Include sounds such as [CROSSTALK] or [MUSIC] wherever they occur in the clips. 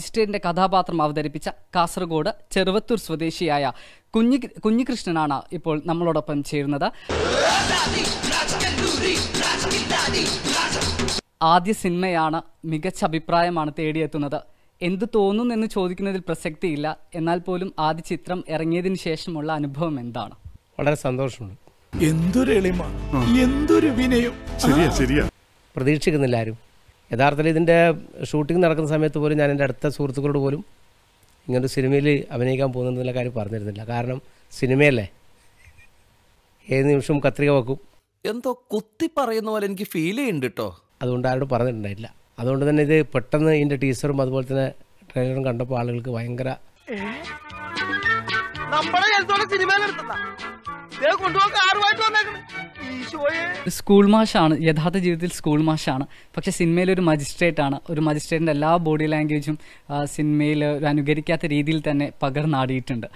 മജിസ്ട്രേറ്റിന്റെ കഥാപാത്രം അവതരിപ്പിച്ച കാസർഗോഡ് ചെറുവത്തൂർ സ്വദേശിയായ കുഞ്ഞി കുഞ്ഞികൃഷ്ണനാണ് ഇപ്പോൾ നമ്മളോടൊപ്പം ചേരുന്നത്. ആദ്യ സിനിമയാണ് മികച്ച അഭിപ്രായമാണ് തേടിയെത്തുന്നത്. എന്ത് തോന്നുന്നു എന്ന് ചോദിക്കുന്നതിൽ പ്രസക്തിയില്ല. എന്നാൽ പോലും ആദ്യ ചിത്രം ഇറങ്ങിയതിന് ശേഷമുള്ള അനുഭവം എന്താണ്? വളരെ സന്തോഷമുണ്ട്. എന്തൊരു എളിമ എന്തൊരു വിനയം. ശരിയാ ശരിയാ. പ്രതീക്ഷിക്കുന്നില്ല ആരും. യഥാർത്ഥത്തിൽ ഇതിന്റെ ഷൂട്ടിംഗ് നടക്കുന്ന സമയത്ത് പോലും ഞാൻ എന്റെ അടുത്ത സുഹൃത്തുക്കളോട് പോലും ഇങ്ങനൊരു സിനിമയിൽ അഭിനയിക്കാൻ പോകുന്നതെന്നുള്ള കാര്യം പറഞ്ഞിരുന്നില്ല. കാരണം സിനിമയല്ലേ? ഏത് നിമിഷവും കത്രിക വെക്കും. എന്തോ കുത്തി പറയുന്ന പോലെ എനിക്ക് ഫീൽ ചെയ്യുന്നുണ്ട് കേട്ടോ അതുകൊണ്ട് ആരോട് പറഞ്ഞിട്ടുണ്ടായില്ല. അതുകൊണ്ട് തന്നെ ഇത് പെട്ടെന്ന് ഇതിന്റെ ടീച്ചറും അതുപോലെ തന്നെ ട്രെയിലറും കണ്ടപ്പോൾ ആളുകൾക്ക് ഭയങ്കര സിനിമയിലെടുത്തതാ കൊണ്ടുപോകാൻ ആറുമായിട്ട് ഒരു സ്കൂൾ മാഷാണ് യഥാർത്ഥ ജീവിതത്തിൽ സ്കൂൾ മാഷാണ്. പക്ഷെ സിനിമയിൽ ഒരു മജിസ്ട്രേറ്റ് ആണ് ഒരു മജിസ്ട്രേറ്റിന്റെ എല്ലാ ബോഡി ലാംഗ്വേജും സിനിമയിൽ അനുകരിക്കാത്ത രീതിയിൽ തന്നെ പകർന്നാടിയിട്ടുണ്ട്.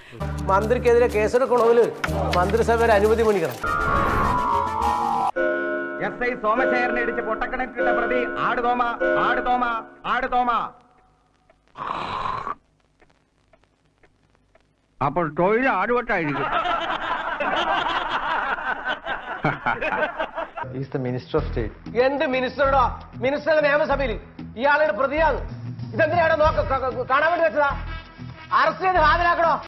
മന്ത്രിക്കെതിരെ കേസെടുക്കണമെങ്കിൽ മന്ത്രിസഭയുടെ അനുമതി മേടിക്കണം. എസ് ഐ സോമശേഖരനെ ഇടിച്ച് പൊട്ടക്കണക്കിട്ട പ്രതി ആട് തോമ ആട് തോമ ആട് തോമ. അപ്പോൾ തൊഴിൽ ആടുവട്ടായിരിക്കും. [LAUGHS] എന്ത് മിനിസ്റ്ററുടെ? മിനിസ്റ്റർ നിയമസഭയിൽ ഇയാളുടെ പ്രതിയാണ്. ഇതെന്തിനാണ് നോക്ക കാണാൻ വേണ്ടി വെച്ചതാ? അറസ്റ്റ് ചെയ്ത് ഹാജരാക്കണോ?